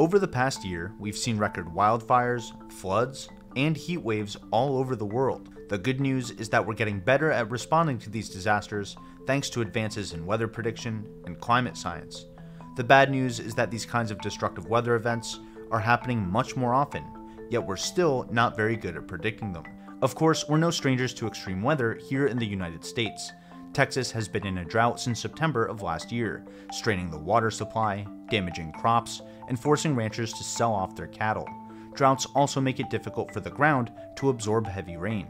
Over the past year, we've seen record wildfires, floods, and heat waves all over the world. The good news is that we're getting better at responding to these disasters thanks to advances in weather prediction and climate science. The bad news is that these kinds of destructive weather events are happening much more often, yet we're still not very good at predicting them. Of course, we're no strangers to extreme weather here in the United States. Texas has been in a drought since September of last year, straining the water supply, damaging crops, and forcing ranchers to sell off their cattle. Droughts also make it difficult for the ground to absorb heavy rain.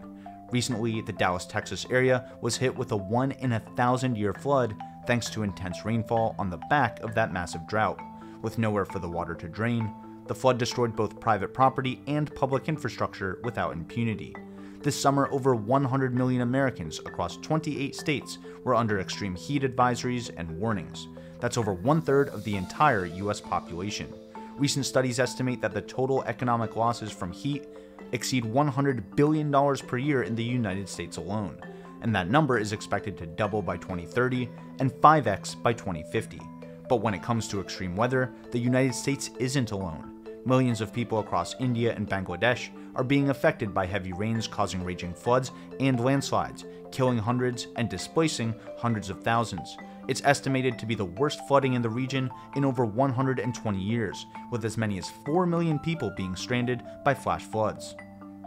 Recently, the Dallas, Texas area was hit with a 1 in a thousand year flood thanks to intense rainfall on the back of that massive drought. With nowhere for the water to drain, the flood destroyed both private property and public infrastructure without impunity. This summer, over 100 million Americans across 28 states were under extreme heat advisories and warnings. That's over one third of the entire US population. Recent studies estimate that the total economic losses from heat exceed $100 billion per year in the United States alone, and that number is expected to double by 2030 and 5x by 2050. But when it comes to extreme weather, the United States isn't alone. Millions of people across India and Bangladesh are being affected by heavy rains causing raging floods and landslides, killing hundreds and displacing hundreds of thousands. It's estimated to be the worst flooding in the region in over 120 years, with as many as 4 million people being stranded by flash floods.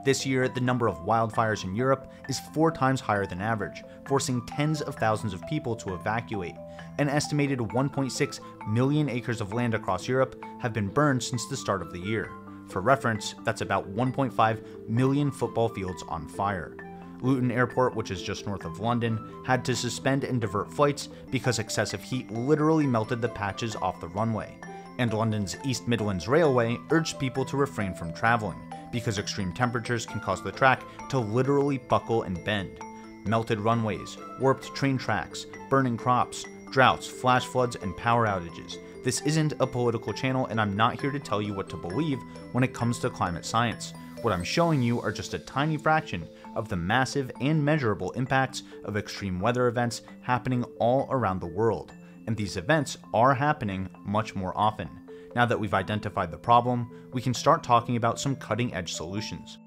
This year, the number of wildfires in Europe is four times higher than average, forcing tens of thousands of people to evacuate. An estimated 1.6 million acres of land across Europe have been burned since the start of the year. For reference, that's about 1.5 million football fields on fire. Luton Airport, which is just north of London, had to suspend and divert flights because excessive heat literally melted the patches off the runway. And London's East Midlands Railway urged people to refrain from traveling because extreme temperatures can cause the track to literally buckle and bend. Melted runways, warped train tracks, burning crops, droughts, flash floods, and power outages. This isn't a political channel, and I'm not here to tell you what to believe when it comes to climate science. What I'm showing you are just a tiny fraction of the massive and measurable impacts of extreme weather events happening all around the world. And these events are happening much more often. Now that we've identified the problem, we can start talking about some cutting edge solutions.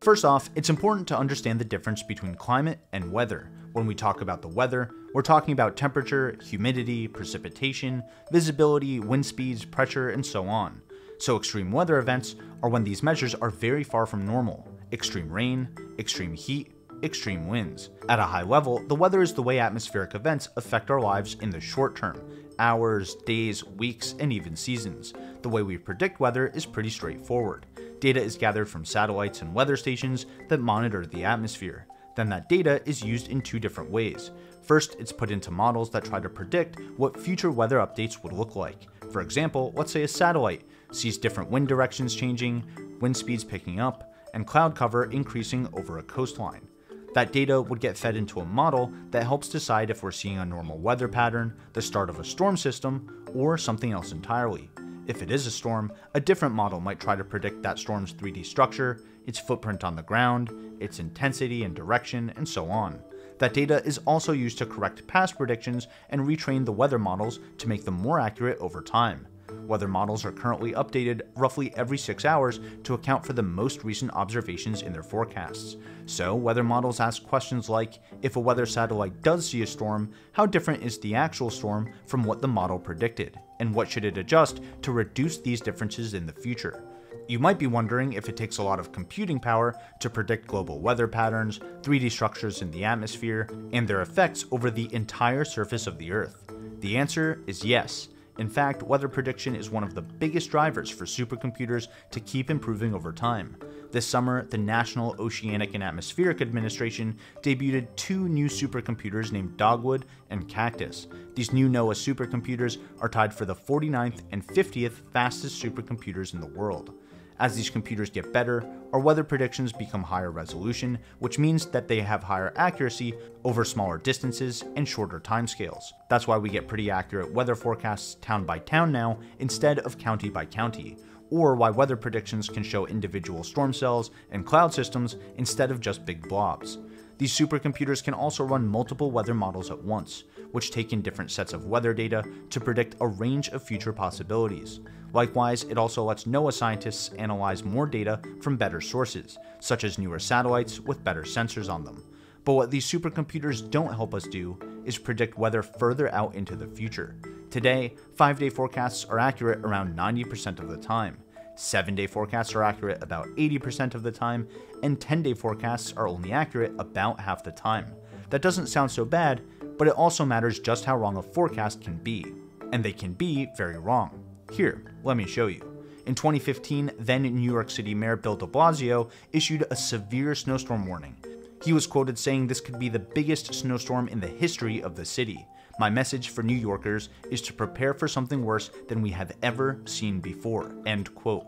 First off, it's important to understand the difference between climate and weather. When we talk about the weather, we're talking about temperature, humidity, precipitation, visibility, wind speeds, pressure, and so on. So extreme weather events are when these measures are very far from normal. Extreme rain, extreme heat, extreme winds. At a high level, the weather is the way atmospheric events affect our lives in the short term hours, days, weeks, and even seasons. The way we predict weather is pretty straightforward. Data is gathered from satellites and weather stations that monitor the atmosphere. Then that data is used in two different ways. First, it's put into models that try to predict what future weather updates would look like. For example, let's say a satellite sees different wind directions changing, wind speeds picking up, and cloud cover increasing over a coastline. That data would get fed into a model that helps decide if we're seeing a normal weather pattern, the start of a storm system, or something else entirely. If it is a storm, a different model might try to predict that storm's 3D structure, its footprint on the ground, its intensity and direction, and so on. That data is also used to correct past predictions and retrain the weather models to make them more accurate over time. Weather models are currently updated roughly every 6 hours to account for the most recent observations in their forecasts. So, weather models ask questions like if a weather satellite does see a storm, how different is the actual storm from what the model predicted? And what should it adjust to reduce these differences in the future? You might be wondering if it takes a lot of computing power to predict global weather patterns, 3D structures in the atmosphere, and their effects over the entire surface of the Earth. The answer is yes. In fact, weather prediction is one of the biggest drivers for supercomputers to keep improving over time. This summer, the National Oceanic and Atmospheric Administration debuted two new supercomputers named Dogwood and Cactus. These new NOAA supercomputers are tied for the 49th and 50th fastest supercomputers in the world. As these computers get better, our weather predictions become higher resolution, which means that they have higher accuracy over smaller distances and shorter timescales. That's why we get pretty accurate weather forecasts town by town now instead of county by county, or why weather predictions can show individual storm cells and cloud systems instead of just big blobs. These supercomputers can also run multiple weather models at once, which take in different sets of weather data to predict a range of future possibilities. Likewise, it also lets NOAA scientists analyze more data from better sources, such as newer satellites with better sensors on them. But what these supercomputers don't help us do is predict weather further out into the future. Today, 5 day forecasts are accurate around 90% of the time. 7 day forecasts are accurate about 80% of the time, and 10 day forecasts are only accurate about half the time. That doesn't sound so bad, but it also matters just how wrong a forecast can be. And they can be very wrong. Here, let me show you. In 2015, then New York City Mayor Bill de Blasio issued a severe snowstorm warning. He was quoted saying this could be the biggest snowstorm in the history of the city. My message for New Yorkers is to prepare for something worse than we have ever seen before. End quote.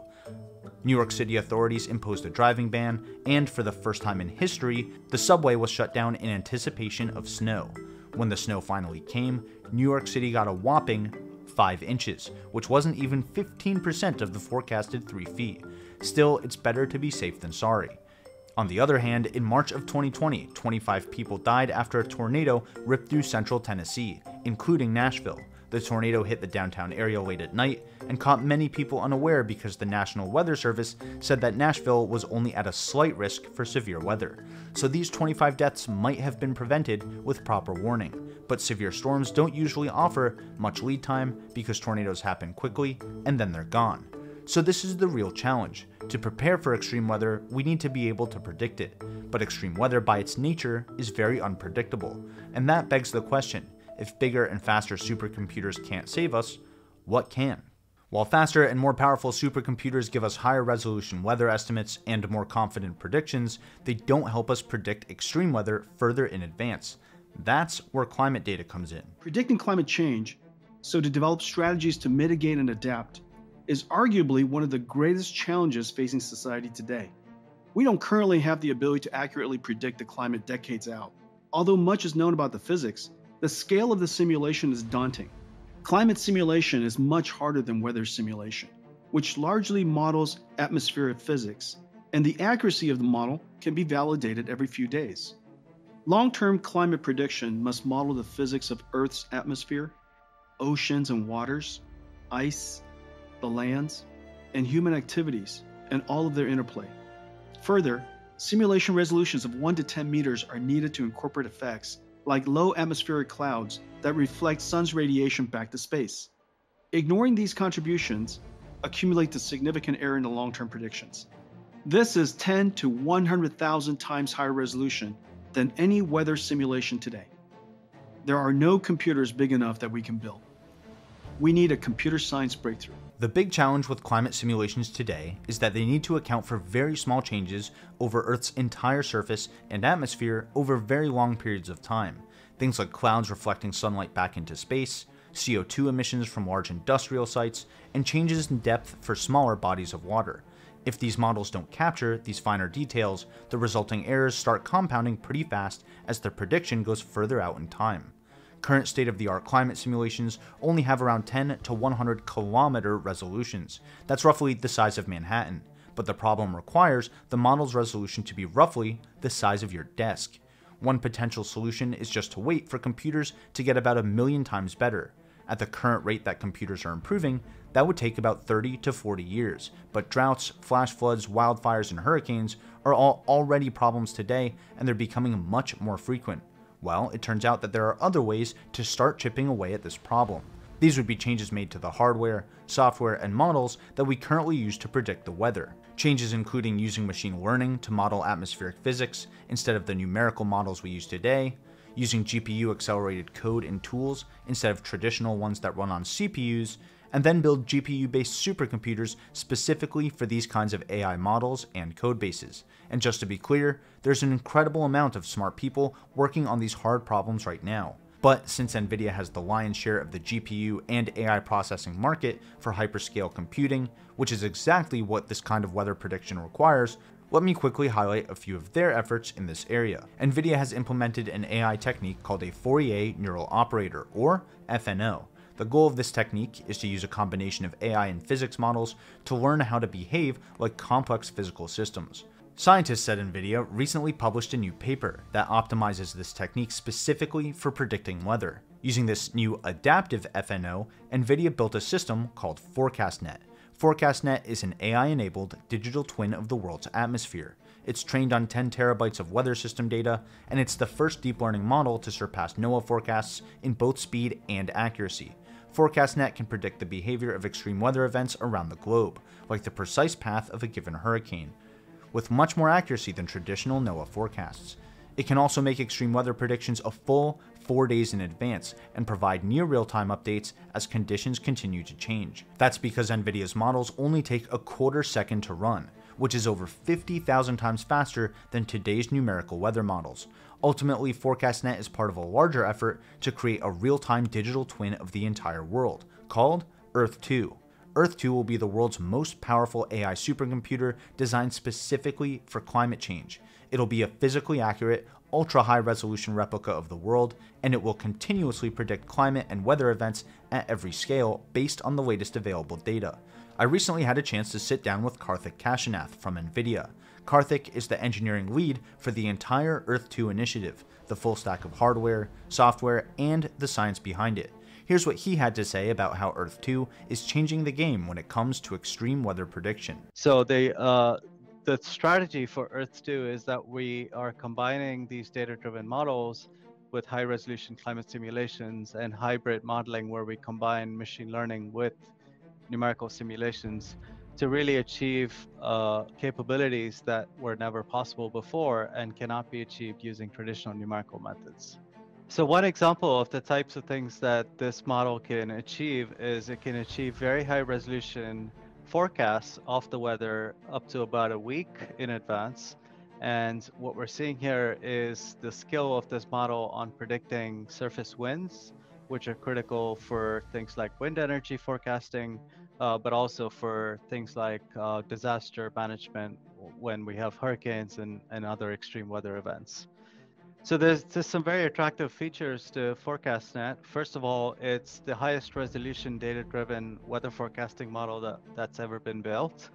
New York City authorities imposed a driving ban, and for the first time in history, the subway was shut down in anticipation of snow. When the snow finally came, New York City got a whopping 5 inches, which wasn't even 15% of the forecasted 3 feet. Still, it's better to be safe than sorry. On the other hand, in March of 2020, 25 people died after a tornado ripped through central Tennessee, including Nashville. The tornado hit the downtown area late at night and caught many people unaware because the National Weather Service said that Nashville was only at a slight risk for severe weather. So these 25 deaths might have been prevented with proper warning. But severe storms don't usually offer much lead time because tornadoes happen quickly and then they're gone. So this is the real challenge. To prepare for extreme weather, we need to be able to predict it. But extreme weather by its nature is very unpredictable. And that begs the question, if bigger and faster supercomputers can't save us, what can? While faster and more powerful supercomputers give us higher resolution weather estimates and more confident predictions, they don't help us predict extreme weather further in advance. That's where climate data comes in. Predicting climate change, so to develop strategies to mitigate and adapt, is arguably one of the greatest challenges facing society today. We don't currently have the ability to accurately predict the climate decades out. Although much is known about the physics, the scale of the simulation is daunting. Climate simulation is much harder than weather simulation, which largely models atmospheric physics, and the accuracy of the model can be validated every few days. Long term climate prediction must model the physics of Earth's atmosphere, oceans and waters, ice, the lands, and human activities, and all of their interplay. Further, simulation resolutions of 1 to 10 meters are needed to incorporate effects like low atmospheric clouds that reflect sun's radiation back to space. Ignoring these contributions accumulates a significant error in the long-term predictions. This is 10 to 100,000 times higher resolution than any weather simulation today. There are no computers big enough that we can build. We need a computer science breakthrough. The big challenge with climate simulations today is that they need to account for very small changes over Earth's entire surface and atmosphere over very long periods of time. Things like clouds reflecting sunlight back into space, CO2 emissions from large industrial sites, and changes in depth for smaller bodies of water. If these models don't capture these finer details, the resulting errors start compounding pretty fast as the prediction goes further out in time. Current state of the art climate simulations only have around 10 to 100 kilometer resolutions. That's roughly the size of Manhattan, but the problem requires the model's resolution to be roughly the size of your desk. One potential solution is just to wait for computers to get about a million times better. At the current rate that computers are improving, that would take about 30 to 40 years. But droughts, flash floods, wildfires, and hurricanes are all already problems today, and they're becoming much more frequent. Well, it turns out that there are other ways to start chipping away at this problem. These would be changes made to the hardware, software, and models that we currently use to predict the weather. Changes including using machine learning to model atmospheric physics instead of the numerical models we use today, using GPU accelerated code and tools instead of traditional ones that run on CPUs, and then build GPU based supercomputers specifically for these kinds of AI models and code bases. And just to be clear, there's an incredible amount of smart people working on these hard problems right now. But since NVIDIA has the lion's share of the GPU and AI processing market for hyperscale computing, which is exactly what this kind of weather prediction requires, let me quickly highlight a few of their efforts in this area. NVIDIA has implemented an AI technique called a Fourier Neural Operator, or FNO. The goal of this technique is to use a combination of AI and physics models to learn how to behave like complex physical systems. Scientists at NVIDIA recently published a new paper that optimizes this technique specifically for predicting weather. Using this new adaptive FNO, NVIDIA built a system called FourCastNet. FourCastNet is an AI enabled digital twin of the world's atmosphere. It's trained on 10 terabytes of weather system data, and it's the first deep learning model to surpass NOAA forecasts in both speed and accuracy. FourCastNet can predict the behavior of extreme weather events around the globe, like the precise path of a given hurricane, with much more accuracy than traditional NOAA forecasts. It can also make extreme weather predictions a full four days in advance and provide near real time updates as conditions continue to change. That's because NVIDIA's models only take a quarter second to run, which is over 50,000 times faster than today's numerical weather models. Ultimately, FourCastNet is part of a larger effort to create a real time digital twin of the entire world, called Earth 2. Earth 2 will be the world's most powerful AI supercomputer designed specifically for climate change. It'll be a physically accurate, ultra high resolution replica of the world, and it will continuously predict climate and weather events at every scale based on the latest available data. I recently had a chance to sit down with Karthik Kashinath from NVIDIA. Karthik is the engineering lead for the entire Earth 2 initiative, the full stack of hardware, software, and the science behind it. Here's what he had to say about how Earth 2 is changing the game when it comes to extreme weather prediction. So they uh, the strategy for Earth 2 is that we are combining these data-driven models with high-resolution climate simulations and hybrid modeling where we combine machine learning with numerical simulations to really achieve uh, capabilities that were never possible before and cannot be achieved using traditional numerical methods. So one example of the types of things that this model can achieve is it can achieve very high resolution forecasts of the weather up to about a week in advance. And what we're seeing here is the skill of this model on predicting surface winds, which are critical for things like wind energy forecasting, uh, but also for things like uh, disaster management when we have hurricanes and, and other extreme weather events. So there's, there's some very attractive features to FourCastNet. First of all, it's the highest resolution data-driven weather forecasting model that, that's ever been built.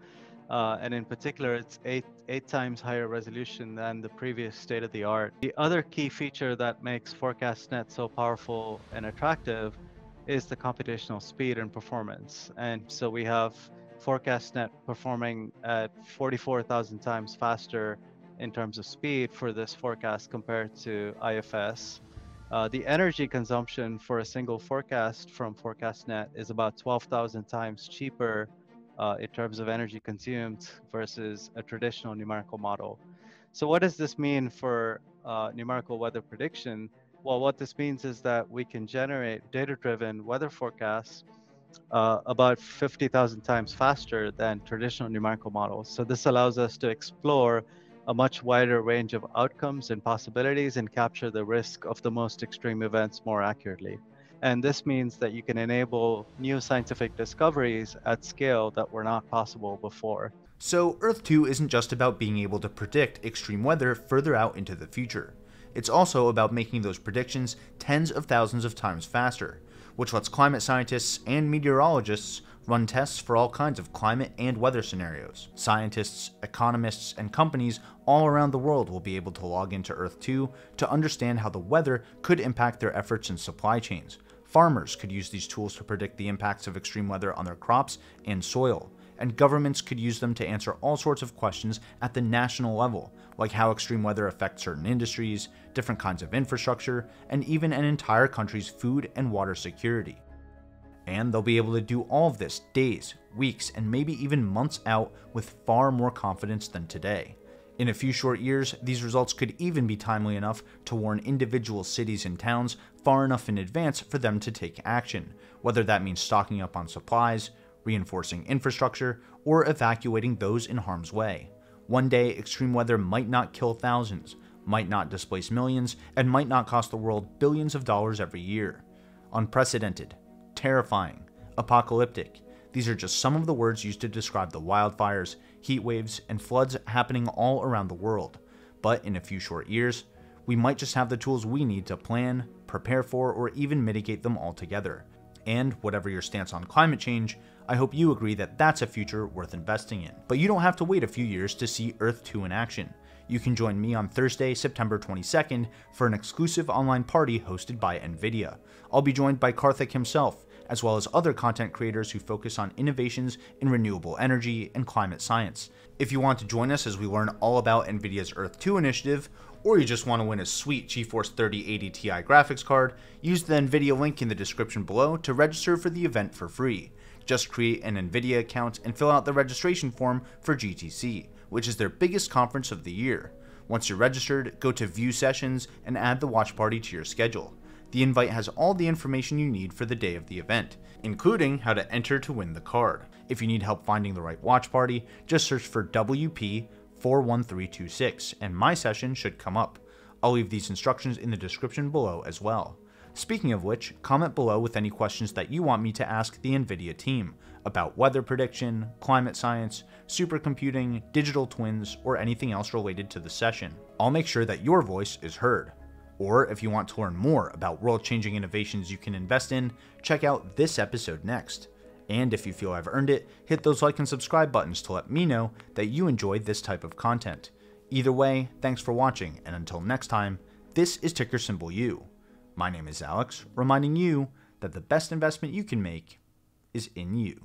Uh, and in particular, it's eight, eight times higher resolution than the previous state-of-the-art. The other key feature that makes FourCastNet so powerful and attractive is the computational speed and performance. And so we have FourCastNet performing at 44,000 times faster in terms of speed for this forecast compared to IFS. Uh, the energy consumption for a single forecast from FourCastNet is about 12,000 times cheaper uh, in terms of energy consumed versus a traditional numerical model. So what does this mean for uh, numerical weather prediction? Well, what this means is that we can generate data-driven weather forecasts uh, about 50,000 times faster than traditional numerical models. So this allows us to explore a much wider range of outcomes and possibilities and capture the risk of the most extreme events more accurately. And this means that you can enable new scientific discoveries at scale that were not possible before. So, Earth 2 isn't just about being able to predict extreme weather further out into the future. It's also about making those predictions tens of thousands of times faster, which lets climate scientists and meteorologists run tests for all kinds of climate and weather scenarios. Scientists, economists, and companies all around the world will be able to log into Earth 2 to understand how the weather could impact their efforts in supply chains. Farmers could use these tools to predict the impacts of extreme weather on their crops and soil, and governments could use them to answer all sorts of questions at the national level, like how extreme weather affects certain industries, different kinds of infrastructure, and even an entire country's food and water security. And they'll be able to do all of this days, weeks, and maybe even months out with far more confidence than today. In a few short years, these results could even be timely enough to warn individual cities and towns far enough in advance for them to take action, whether that means stocking up on supplies, reinforcing infrastructure, or evacuating those in harm's way. One day, extreme weather might not kill thousands, might not displace millions, and might not cost the world billions of dollars every year. Unprecedented, terrifying, apocalyptic. These are just some of the words used to describe the wildfires, heat waves, and floods happening all around the world. But in a few short years, we might just have the tools we need to plan, prepare for, or even mitigate them altogether. And whatever your stance on climate change, I hope you agree that that's a future worth investing in. But you don't have to wait a few years to see Earth 2 in action. You can join me on Thursday, September 22nd for an exclusive online party hosted by NVIDIA. I'll be joined by Karthik himself, as well as other content creators who focus on innovations in renewable energy and climate science. If you want to join us as we learn all about NVIDIA's Earth 2 initiative, or you just want to win a sweet GeForce 3080 Ti graphics card, use the NVIDIA link in the description below to register for the event for free. Just create an NVIDIA account and fill out the registration form for GTC, which is their biggest conference of the year. Once you're registered, go to View Sessions and add the watch party to your schedule. The invite has all the information you need for the day of the event, including how to enter to win the card. If you need help finding the right watch party, just search for WP 41326 and my session should come up. I'll leave these instructions in the description below as well. Speaking of which, comment below with any questions that you want me to ask the NVIDIA team about weather prediction, climate science, supercomputing, digital twins, or anything else related to the session. I'll make sure that your voice is heard. Or if you want to learn more about world changing innovations you can invest in, check out this episode next. And if you feel I've earned it, hit those like and subscribe buttons to let me know that you enjoy this type of content. Either way, thanks for watching, and until next time, this is Ticker Symbol YOU. My name is Alex, reminding you that the best investment you can make is in you.